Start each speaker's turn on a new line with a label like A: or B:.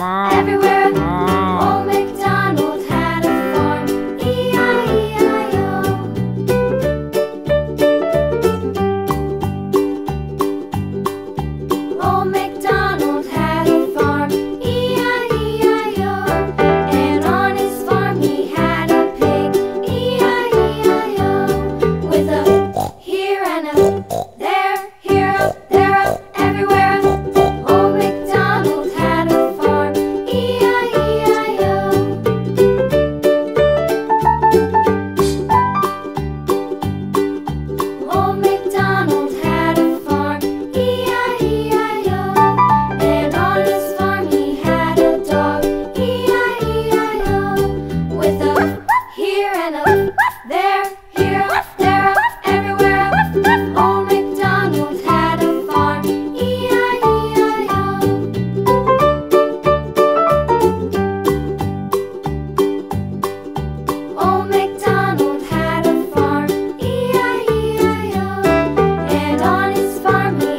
A: mom. Everywhere farming.